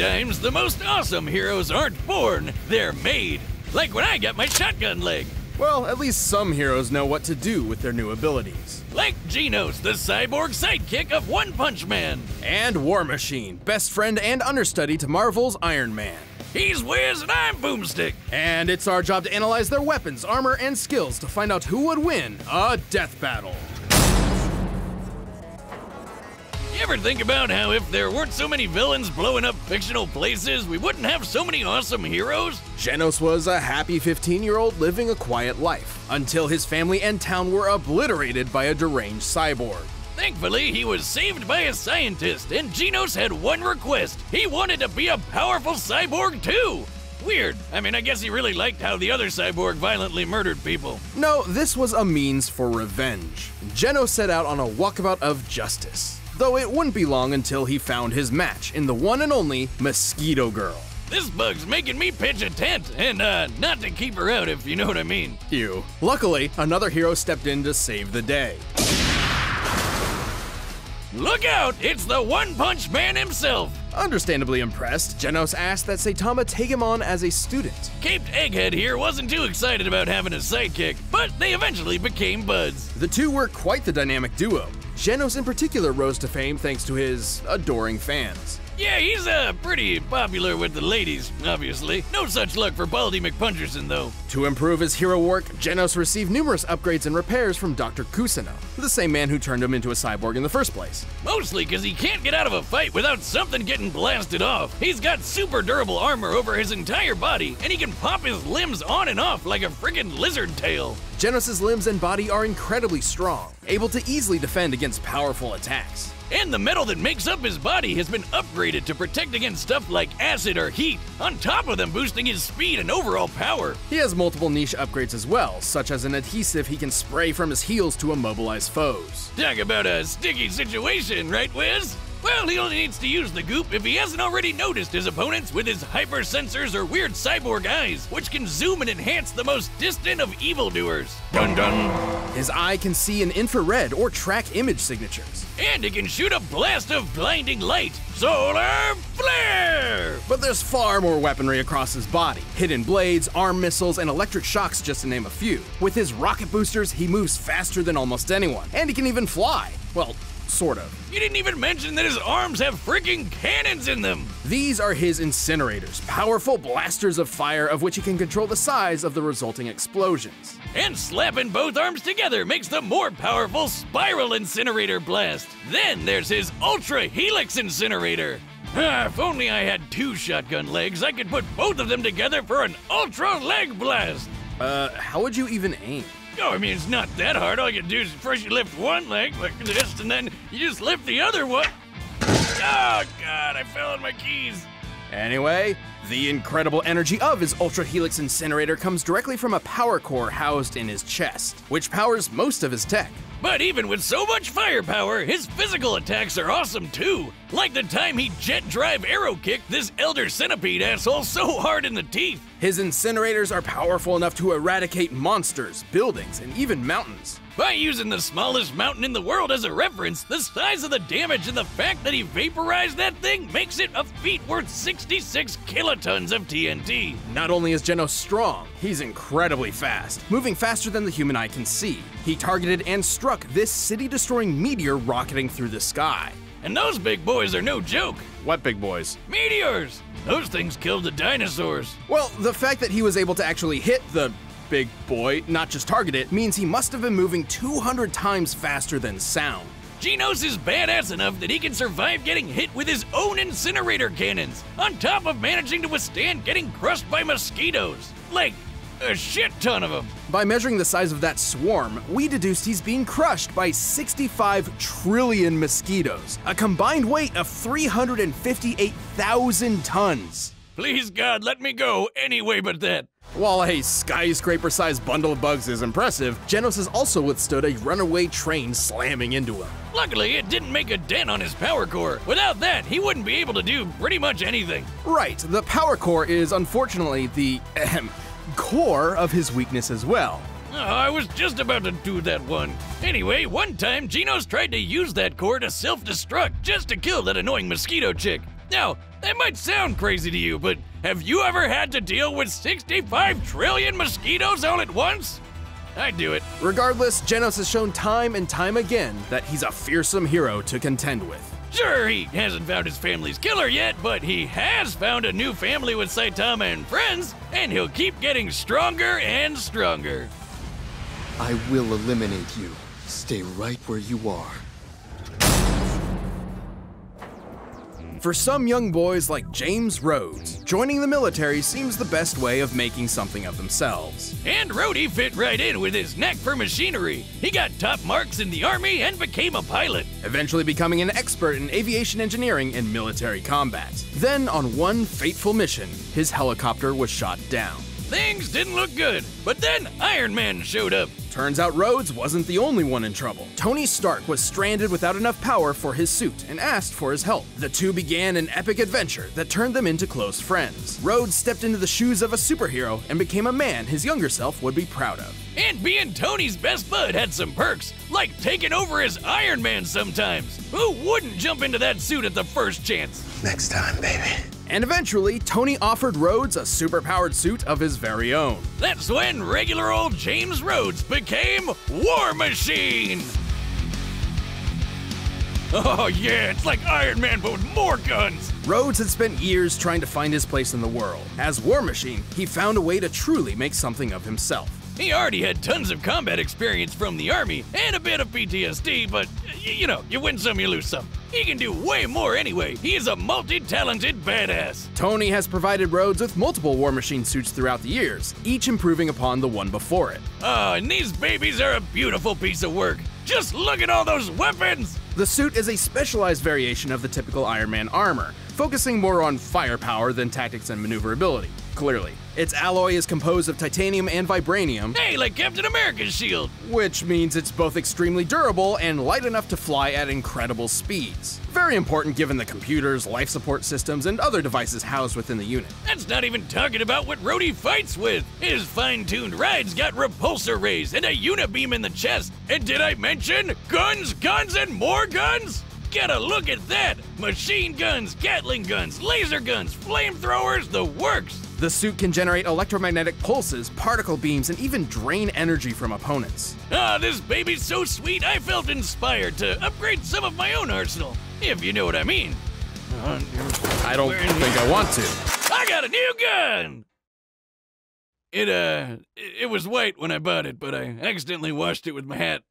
Sometimes the most awesome heroes aren't born, they're made. Like when I got my shotgun leg. Well, at least some heroes know what to do with their new abilities. Like Genos, the cyborg sidekick of One Punch Man. And War Machine, best friend and understudy to Marvel's Iron Man. He's Wiz and I'm Boomstick. And it's our job to analyze their weapons, armor, and skills to find out who would win a death battle. You ever think about how if there weren't so many villains blowing up fictional places, we wouldn't have so many awesome heroes? Genos was a happy 15 year old living a quiet life until his family and town were obliterated by a deranged cyborg. Thankfully, he was saved by a scientist, and Genos had one request. He wanted to be a powerful cyborg too. Weird. I mean, I guess he really liked how the other cyborg violently murdered people. No, this was a means for revenge. Genos set out on a walkabout of justice though it wouldn't be long until he found his match in the one and only Mosquito Girl. This bug's making me pitch a tent, and uh, not to keep her out if you know what I mean. You. Luckily, another hero stepped in to save the day. Look out! It's the One Punch Man himself! Understandably impressed, Genos asked that Saitama take him on as a student. Caped Egghead here wasn't too excited about having a sidekick, but they eventually became buds. The two were quite the dynamic duo, Genos in particular rose to fame thanks to his adoring fans. Yeah, he's uh, pretty popular with the ladies, obviously. No such luck for Baldy McPuncherson, though. To improve his hero work, Genos received numerous upgrades and repairs from Dr. Kuseno, the same man who turned him into a cyborg in the first place. Mostly because he can't get out of a fight without something getting blasted off. He's got super durable armor over his entire body, and he can pop his limbs on and off like a friggin' lizard tail. Genos' limbs and body are incredibly strong, able to easily defend against powerful attacks. And the metal that makes up his body has been upgraded to protect against stuff like acid or heat, on top of them boosting his speed and overall power. He has multiple niche upgrades as well, such as an adhesive he can spray from his heels to immobilize foes. Talk about a sticky situation, right, Wiz? Well, he only needs to use the goop if he hasn't already noticed his opponents with his hyper sensors or weird cyborg eyes, which can zoom and enhance the most distant of evildoers. Dun dun! His eye can see in infrared or track image signatures. And it can shoot a blast of blinding light. Solar flare! But there's far more weaponry across his body. Hidden blades, arm missiles, and electric shocks just to name a few. With his rocket boosters, he moves faster than almost anyone. And he can even fly. Well, Sort of. You didn't even mention that his arms have freaking cannons in them! These are his incinerators, powerful blasters of fire of which he can control the size of the resulting explosions. And slapping both arms together makes the more powerful spiral incinerator blast. Then there's his Ultra Helix incinerator. Ah, if only I had two shotgun legs, I could put both of them together for an Ultra Leg Blast! Uh, how would you even aim? Oh, I mean, it's not that hard. All you do is first you lift one leg like this, and then you just lift the other one. Oh, God, I fell on my keys. Anyway, the incredible energy of his Ultra Helix incinerator comes directly from a power core housed in his chest, which powers most of his tech. But even with so much firepower, his physical attacks are awesome too. Like the time he jet drive arrow kicked this Elder Centipede asshole so hard in the teeth. His incinerators are powerful enough to eradicate monsters, buildings, and even mountains. By using the smallest mountain in the world as a reference, the size of the damage and the fact that he vaporized that thing makes it a feat worth 66 kilotons of TNT. Not only is Genos strong, he's incredibly fast, moving faster than the human eye can see. He targeted and struck this city-destroying meteor rocketing through the sky. And those big boys are no joke. What big boys? Meteors! Those things killed the dinosaurs. Well, the fact that he was able to actually hit the big boy, not just target it, means he must have been moving 200 times faster than sound. Genos is badass enough that he can survive getting hit with his own incinerator cannons, on top of managing to withstand getting crushed by mosquitoes. Like, a shit ton of them. By measuring the size of that swarm, we deduced he's being crushed by 65 trillion mosquitoes, a combined weight of 358,000 tons. Please God, let me go any way but that. While a skyscraper-sized bundle of bugs is impressive, Genos has also withstood a runaway train slamming into him. Luckily, it didn't make a dent on his power core. Without that, he wouldn't be able to do pretty much anything. Right, the power core is unfortunately the ahem, core of his weakness as well. Oh, I was just about to do that one. Anyway, one time, Genos tried to use that core to self-destruct just to kill that annoying mosquito chick. Now, that might sound crazy to you, but have you ever had to deal with 65 trillion mosquitoes all at once? I'd do it. Regardless, Genos has shown time and time again that he's a fearsome hero to contend with. Sure, he hasn't found his family's killer yet, but he has found a new family with Saitama and friends, and he'll keep getting stronger and stronger. I will eliminate you. Stay right where you are. For some young boys like James Rhodes, joining the military seems the best way of making something of themselves. And Rhodey fit right in with his knack for machinery. He got top marks in the Army and became a pilot. Eventually becoming an expert in aviation engineering and military combat. Then, on one fateful mission, his helicopter was shot down. Things didn't look good, but then Iron Man showed up. Turns out Rhodes wasn't the only one in trouble. Tony Stark was stranded without enough power for his suit and asked for his help. The two began an epic adventure that turned them into close friends. Rhodes stepped into the shoes of a superhero and became a man his younger self would be proud of. And being Tony's best bud had some perks, like taking over as Iron Man sometimes. Who wouldn't jump into that suit at the first chance? Next time, baby. And eventually, Tony offered Rhodes a superpowered suit of his very own. That's when regular old James Rhodes became War Machine! Oh yeah, it's like Iron Man but with more guns! Rhodes had spent years trying to find his place in the world. As War Machine, he found a way to truly make something of himself. He already had tons of combat experience from the army and a bit of PTSD, but y- you know, you win some, you lose some. He can do way more anyway. He is a multi-talented badass. Tony has provided Rhodes with multiple War Machine suits throughout the years, each improving upon the one before it. Oh, and these babies are a beautiful piece of work. Just look at all those weapons! The suit is a specialized variation of the typical Iron Man armor, focusing more on firepower than tactics and maneuverability, clearly. Its alloy is composed of titanium and vibranium, Hey, like Captain America's shield. which means it's both extremely durable and light enough to fly at incredible speeds. Very important given the computers, life support systems, and other devices housed within the unit. That's not even talking about what Rhodey fights with. His fine-tuned rides got repulsor rays and a unibeam in the chest. And did I mention guns, guns, and more guns? Get a look at that! Machine guns, Gatling guns, laser guns, flamethrowers, the works! The suit can generate electromagnetic pulses, particle beams, and even drain energy from opponents. Ah, this baby's so sweet, I felt inspired to upgrade some of my own arsenal, if you know what I mean. I don't think I want to. I got a new gun! It, uh, it it was white when I bought it, but I accidentally washed it with my hat.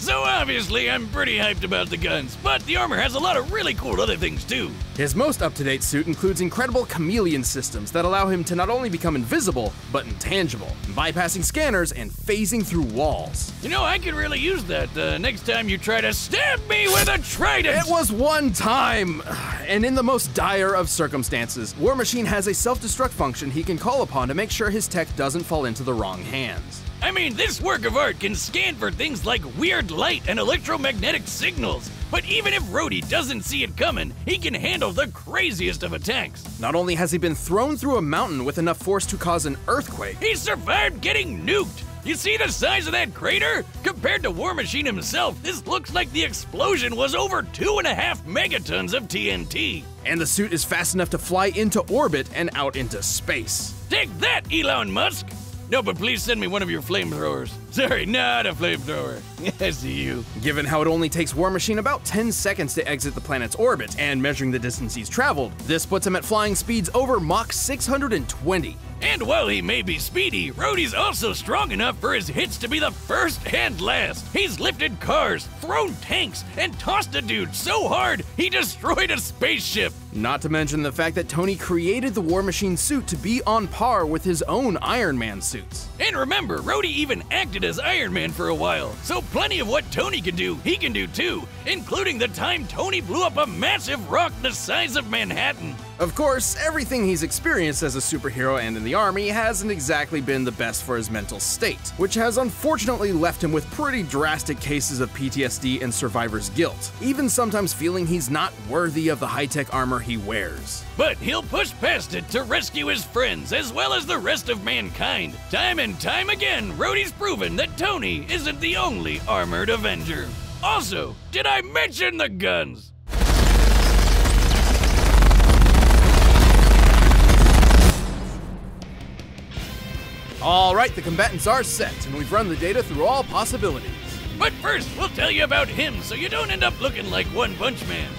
So obviously, I'm pretty hyped about the guns, but the armor has a lot of really cool other things too. His most up to date suit includes incredible chameleon systems that allow him to not only become invisible, but intangible, bypassing scanners and phasing through walls. You know, I could really use that uh, next time you try to stab me with a trident! It was one time! And in the most dire of circumstances, War Machine has a self destruct function he can call upon to make sure his tech doesn't fall into the wrong hands. I mean, this work of art can scan for things like weird light and electromagnetic signals. But even if Rhodey doesn't see it coming, he can handle the craziest of attacks. Not only has he been thrown through a mountain with enough force to cause an earthquake, He survived getting nuked. You see the size of that crater? Compared to War Machine himself, this looks like the explosion was over two and a half megatons of TNT. and the suit is fast enough to fly into orbit and out into space. Take that, Elon Musk! No, but please send me one of your flamethrowers. Sorry, not a flamethrower. See you. Given how it only takes War Machine about 10 seconds to exit the planet's orbit, and measuring the distance he's traveled, this puts him at flying speeds over Mach 620. And while he may be speedy, Rhodey's also strong enough for his hits to be the first and last. He's lifted cars, thrown tanks, and tossed a dude so hard he destroyed a spaceship. Not to mention the fact that Tony created the War Machine suit to be on par with his own Iron Man suits. And remember, Rhodey even acted as Iron Man for a while, so plenty of what Tony can do, he can do too, including the time Tony blew up a massive rock the size of Manhattan. Of course, everything he's experienced as a superhero and in the army hasn't exactly been the best for his mental state, which has unfortunately left him with pretty drastic cases of PTSD and survivor's guilt, even sometimes feeling he's not worthy of the high tech armor he wears. But he'll push past it to rescue his friends as well as the rest of mankind. Time and time again, Rhodey's proven that Tony isn't the only armored Avenger. Also, did I mention the guns? All right, the combatants are set, and we've run the data through all possibilities. But first, we'll tell you about him so you don't end up looking like One Punch Man.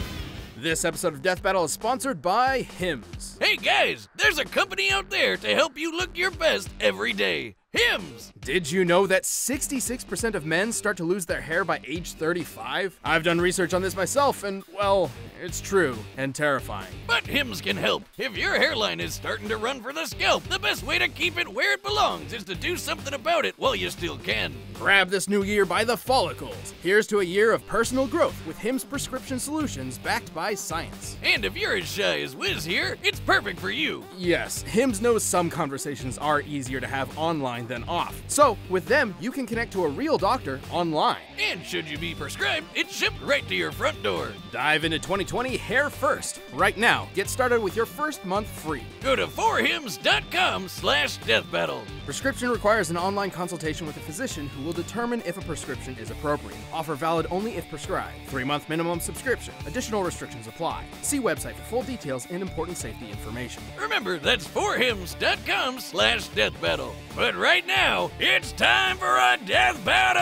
This episode of Death Battle is sponsored by Hims. Hey guys, there's a company out there to help you look your best every day. Hims! Did you know that 66% of men start to lose their hair by age 35? I've done research on this myself, and, well, it's true and terrifying. But Hims can help. If your hairline is starting to run for the scalp, the best way to keep it where it belongs is to do something about it while you still can. Grab this new year by the follicles. Here's to a year of personal growth with Hims prescription solutions backed by science. And if you're as shy as Wiz here, it's perfect for you. Yes, Hims knows some conversations are easier to have online than off. So, with them, you can connect to a real doctor online. And should you be prescribed, it's shipped right to your front door. Dive into 2020 hair first. Right now, get started with your first month free. Go to forhims.com slash deathbattle. Prescription requires an online consultation with a physician who will determine if a prescription is appropriate. Offer valid only if prescribed. Three month minimum subscription. Additional restrictions apply. See website for full details and important safety information. Remember, that's forhims.com slash deathbattle. But right now, it's time for a death battle!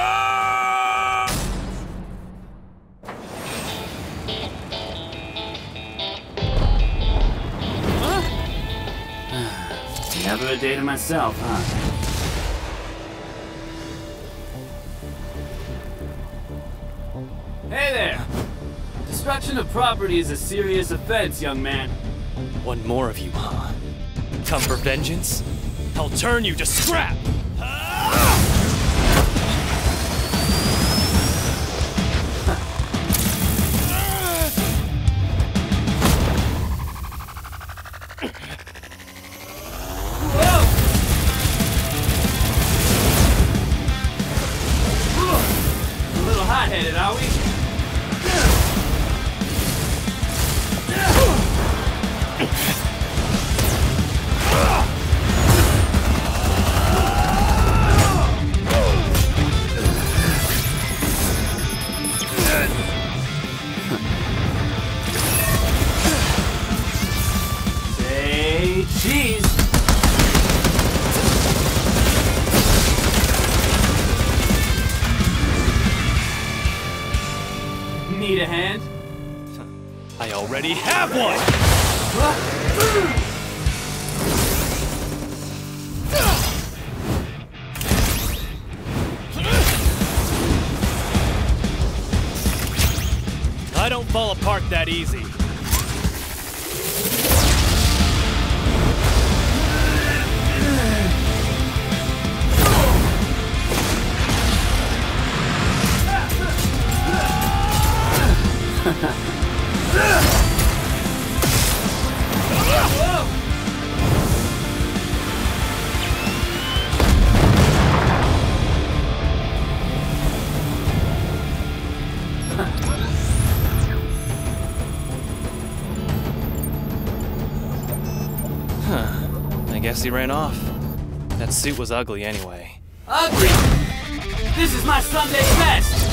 Never a day to myself, huh? Hey there! Destruction of property is a serious offense, young man. One more of you, huh? Come for vengeance? I'll turn you to scrap! Say cheese! Need a hand? I already have one! I don't fall apart that easy. He ran off. That suit was ugly anyway. Ugly! This is my Sunday best!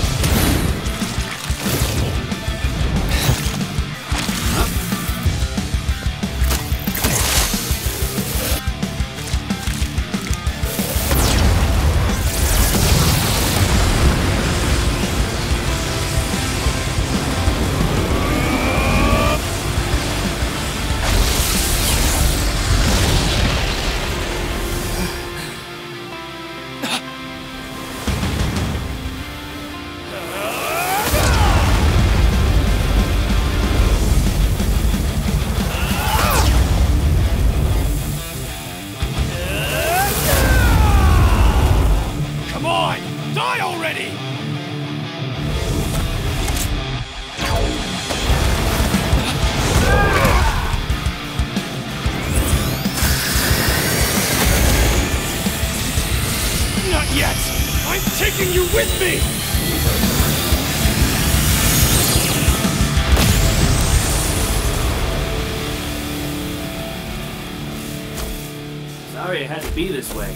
Sorry it had to be this way.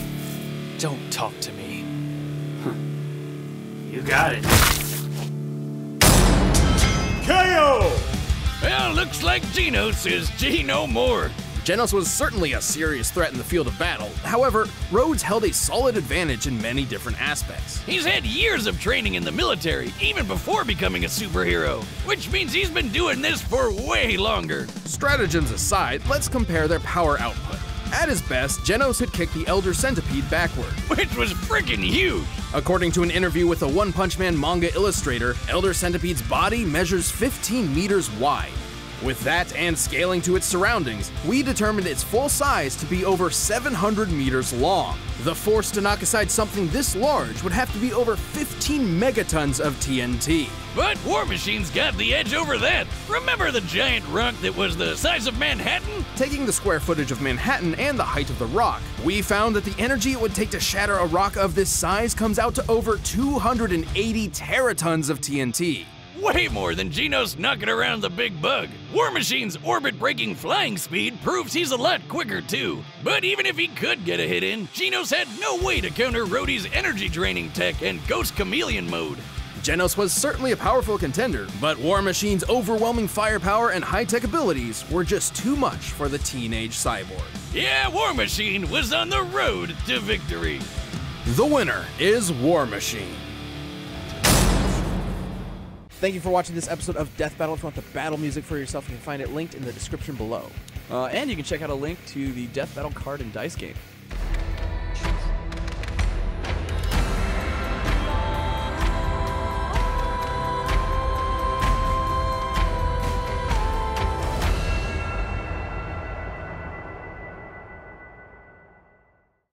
Don't talk to me. You got it. KO! Well, looks like Genos is G no more. Genos was certainly a serious threat in the field of battle. However, Rhodes held a solid advantage in many different aspects. He's had years of training in the military, even before becoming a superhero, which means he's been doing this for way longer. Stratagems aside, let's compare their power output. At his best, Genos had kicked the Elder Centipede backward. Which was freaking huge! According to an interview with a One Punch Man manga illustrator, Elder Centipede's body measures 15 meters wide. With that and scaling to its surroundings, we determined its full size to be over 700 meters long. The force to knock aside something this large would have to be over 15 megatons of TNT. But War Machine's got the edge over that. Remember the giant rock that was the size of Manhattan? Taking the square footage of Manhattan and the height of the rock, we found that the energy it would take to shatter a rock of this size comes out to over 280 teratons of TNT. Way more than Genos knocking around the big bug. War Machine's orbit breaking flying speed proves he's a lot quicker too. But even if he could get a hit in, Genos had no way to counter Rhodey's energy draining tech and Ghost Chameleon mode. Genos was certainly a powerful contender, but War Machine's overwhelming firepower and high-tech abilities were just too much for the teenage cyborg. Yeah, War Machine was on the road to victory. The winner is War Machine. Thank you for watching this episode of Death Battle. If you want the battle music for yourself, you can find it linked in the description below. Uh, and you can check out a link to the Death Battle card and dice game.